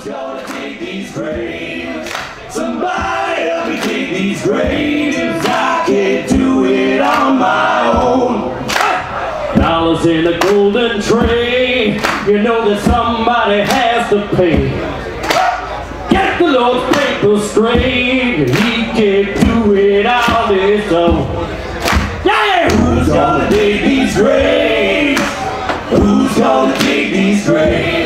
Who's gonna take these graves? Somebody help me take these graves. I can't do it on my own. Dollars in a golden tray. You know that somebody has to pay. Get the Lord's paper straight. He can't do it on his own. Yeah, who's gonna dig these graves? Who's gonna dig these graves?